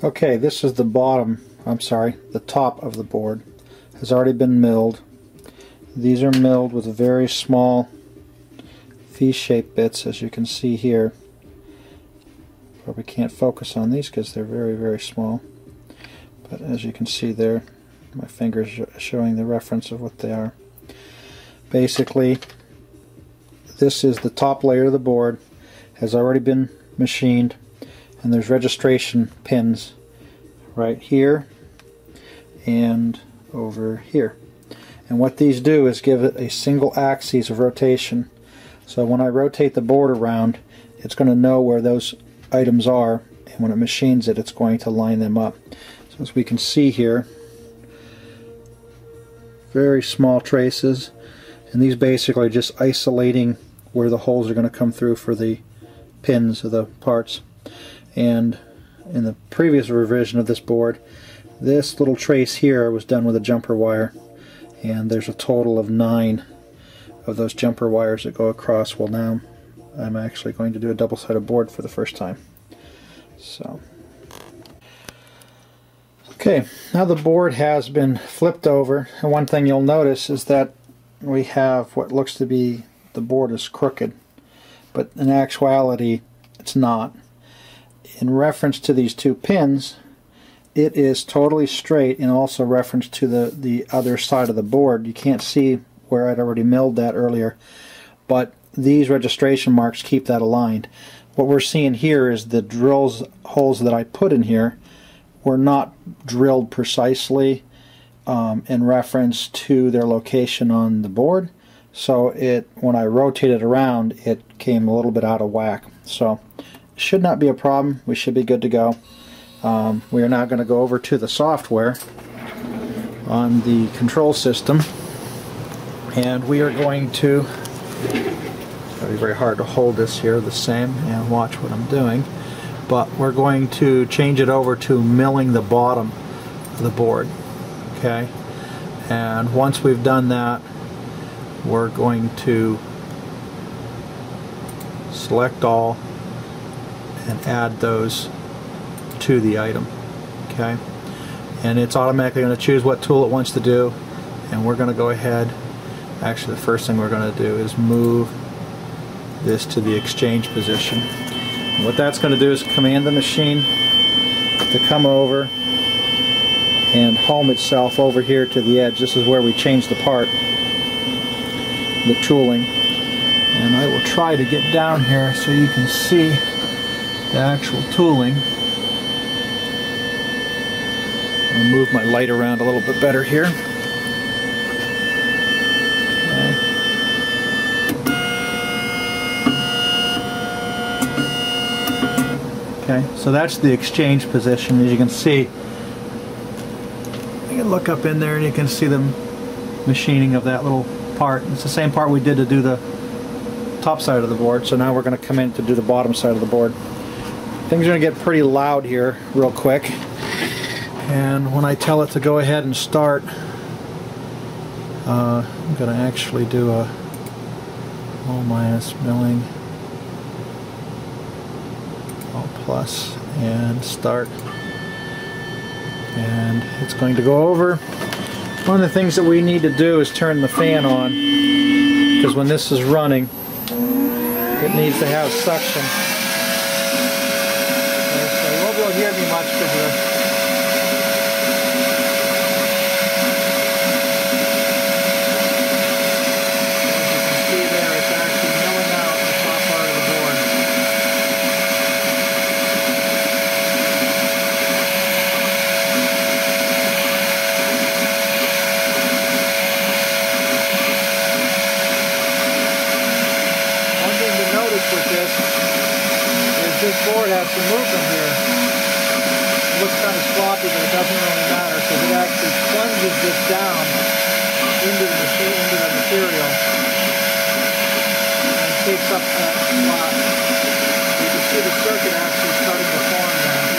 Okay, this is the bottom, I'm sorry, the top of the board. Has already been milled. These are milled with very small V-shaped bits, as you can see here. Probably can't focus on these because they're very, very small. But as you can see there, my fingers are showing the reference of what they are. Basically, this is the top layer of the board, has already been machined and there's registration pins right here and over here. And what these do is give it a single axis of rotation. So when I rotate the board around it's going to know where those items are. And when it machines it it's going to line them up. So as we can see here very small traces. And these basically are just isolating where the holes are going to come through for the pins of the parts and in the previous revision of this board this little trace here was done with a jumper wire. And there's a total of nine of those jumper wires that go across. Well now I'm actually going to do a double-sided board for the first time. So okay now the board has been flipped over. And one thing you'll notice is that we have what looks to be the board is crooked. But in actuality it's not in reference to these two pins, it is totally straight and also reference to the, the other side of the board. You can't see where I'd already milled that earlier, but these registration marks keep that aligned. What we're seeing here is the drills holes that I put in here were not drilled precisely um, in reference to their location on the board. So it, when I rotated around, it came a little bit out of whack. So should not be a problem. We should be good to go. Um, we are now going to go over to the software on the control system and we are going to be very hard to hold this here the same and watch what I'm doing but we're going to change it over to milling the bottom of the board okay and once we've done that we're going to select all and add those to the item okay? And it's automatically going to choose what tool it wants to do and we're going to go ahead actually the first thing we're going to do is move this to the exchange position. And what that's going to do is command the machine to come over and home itself over here to the edge. This is where we change the part the tooling. And I will try to get down here so you can see the actual tooling. I'll move my light around a little bit better here. Okay. so that's the exchange position. As you can see, you can look up in there and you can see the machining of that little part. It's the same part we did to do the top side of the board, so now we're going to come in to do the bottom side of the board. Things are going to get pretty loud here real quick. And when I tell it to go ahead and start, uh, I'm going to actually do a O minus milling, all plus, and start. And it's going to go over. One of the things that we need to do is turn the fan on because when this is running, it needs to have suction hear much because of One thing to notice with this is this board has some movement here looks kind of sloppy, but it doesn't really matter because it actually plunges this down into the, into the material and takes up that slot. You can see the circuit actually starting to form there.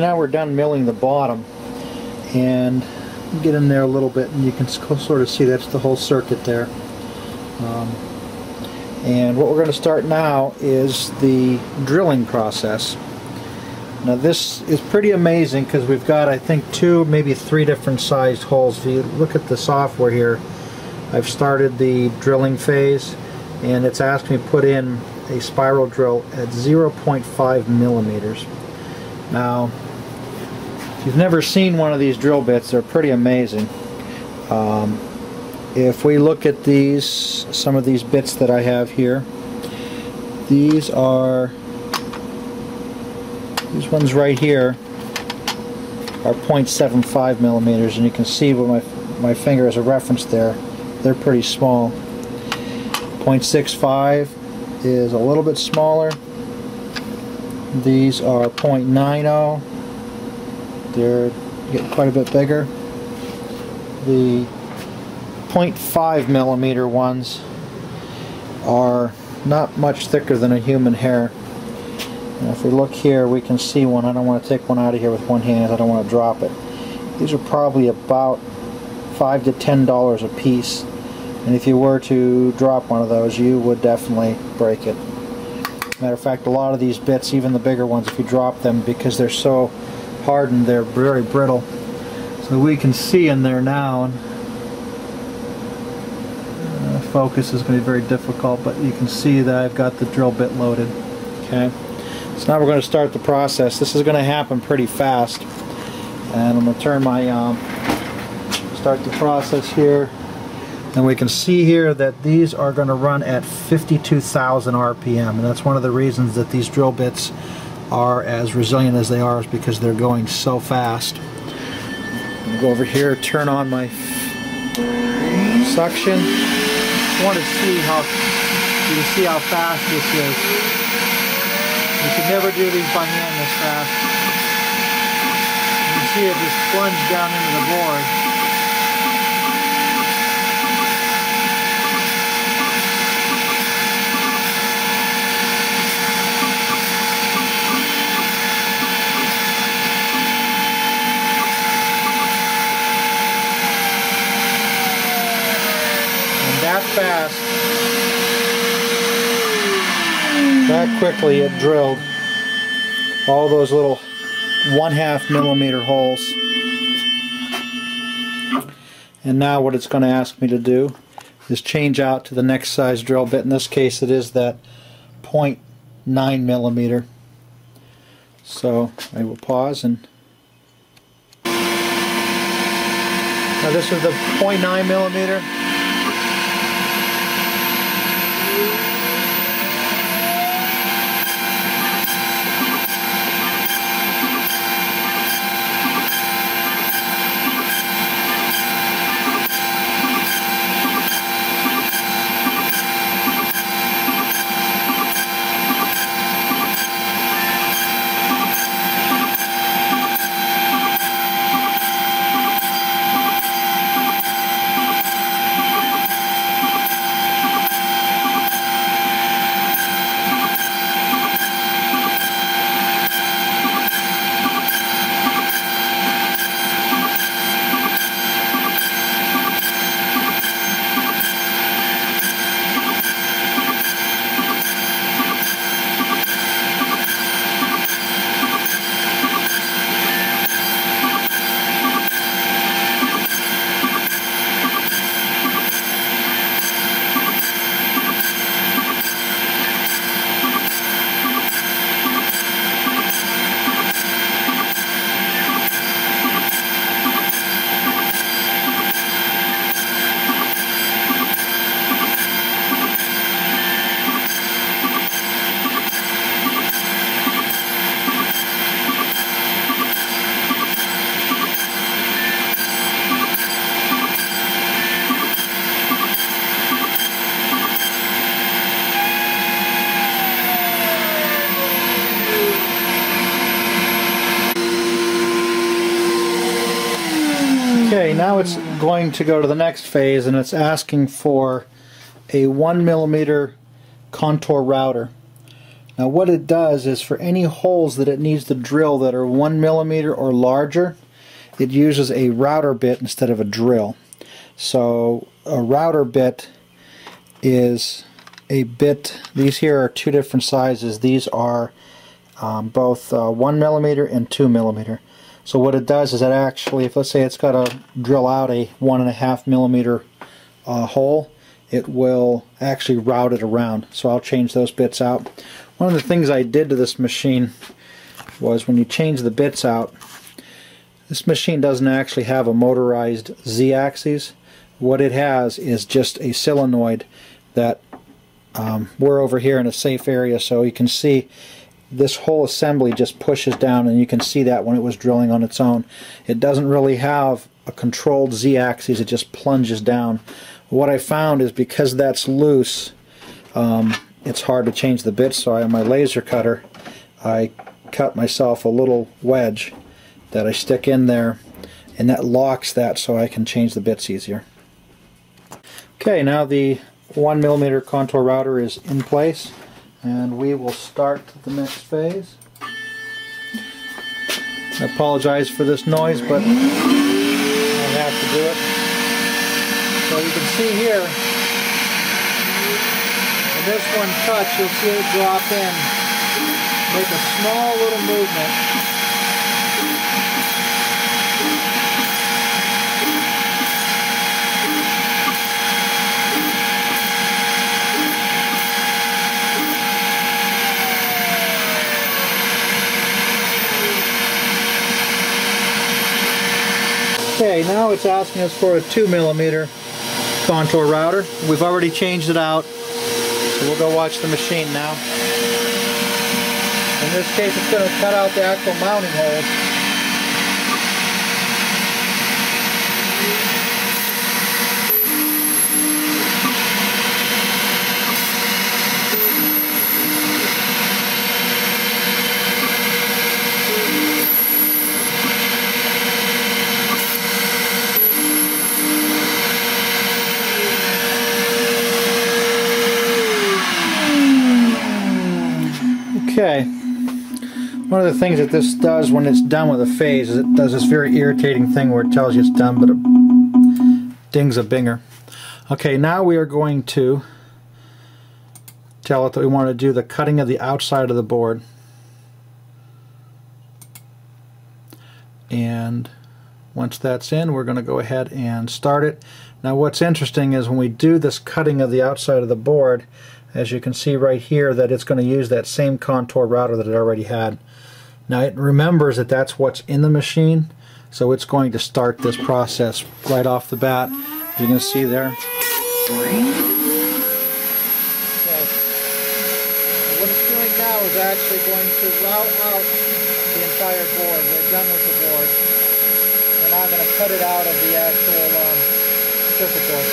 Now we're done milling the bottom and get in there a little bit and you can sort of see that's the whole circuit there. Um, and what we're going to start now is the drilling process. Now this is pretty amazing because we've got I think two maybe three different sized holes. If you look at the software here I've started the drilling phase and it's asked me to put in a spiral drill at 0.5 millimeters. Now if you've never seen one of these drill bits they're pretty amazing. Um, if we look at these some of these bits that I have here these are these ones right here are 0.75 millimeters and you can see with my, my finger as a reference there. They're pretty small. 0.65 is a little bit smaller. These are 0.90 they're getting quite a bit bigger the 0.5 millimeter ones are not much thicker than a human hair and if we look here, we can see one. I don't want to take one out of here with one hand. I don't want to drop it. These are probably about five to ten dollars a piece. And if you were to drop one of those, you would definitely break it. Matter of fact, a lot of these bits, even the bigger ones, if you drop them, because they're so hardened, they're very brittle. So we can see in there now, and uh, focus is going to be very difficult, but you can see that I've got the drill bit loaded. Okay. So now we're going to start the process. This is going to happen pretty fast. And I'm going to turn my, um, start the process here. And we can see here that these are going to run at 52,000 RPM. And that's one of the reasons that these drill bits are as resilient as they are is because they're going so fast. go over here, turn on my suction. I want to see how, you can see how fast this is. You can never do these by hand this fast. You can see it just plunge down into the board. And that fast that quickly it drilled all those little one half millimeter holes. And now what it's going to ask me to do is change out to the next size drill bit. In this case it is that 0.9 millimeter. So I will pause and now this is the 0.9 millimeter going to go to the next phase and it's asking for a one millimeter contour router. Now what it does is for any holes that it needs to drill that are one millimeter or larger, it uses a router bit instead of a drill. So a router bit is a bit, these here are two different sizes. These are um, both uh, one millimeter and two millimeter. So what it does is it actually, if let's say it's got to drill out a one and a half millimeter uh, hole, it will actually route it around. So I'll change those bits out. One of the things I did to this machine was when you change the bits out, this machine doesn't actually have a motorized Z-axis. What it has is just a solenoid that um, we're over here in a safe area so you can see this whole assembly just pushes down and you can see that when it was drilling on its own. It doesn't really have a controlled z-axis, it just plunges down. What I found is because that's loose, um, it's hard to change the bits, so I, on my laser cutter, I cut myself a little wedge that I stick in there, and that locks that so I can change the bits easier. Okay, now the one millimeter contour router is in place and we will start the next phase. I apologize for this noise, but I have to do it. So you can see here, when this one cuts, you'll see it drop in, make a small little movement. Okay, now it's asking us for a 2 millimeter contour router. We've already changed it out, so we'll go watch the machine now. In this case, it's going to cut out the actual mounting holes. Okay. One of the things that this does when it's done with a phase is it does this very irritating thing where it tells you it's done, but it dings a binger. Okay, now we are going to tell it that we want to do the cutting of the outside of the board. And once that's in, we're going to go ahead and start it. Now what's interesting is when we do this cutting of the outside of the board, as you can see right here that it's going to use that same contour router that it already had. Now it remembers that that's what's in the machine so it's going to start this process right off the bat. You can see there. What it's doing now is actually going to route out the entire board. We're done with the board. We're now going to cut it out of the actual um, circuit board.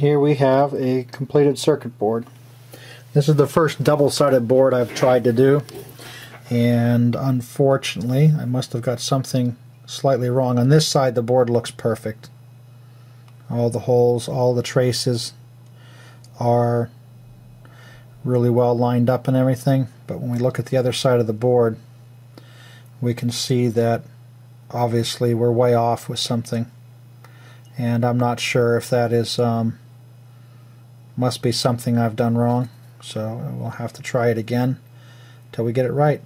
here we have a completed circuit board. This is the first double-sided board I've tried to do and unfortunately I must have got something slightly wrong. On this side the board looks perfect. All the holes, all the traces are really well lined up and everything but when we look at the other side of the board we can see that obviously we're way off with something and I'm not sure if that is um, must be something I've done wrong. So we'll have to try it again till we get it right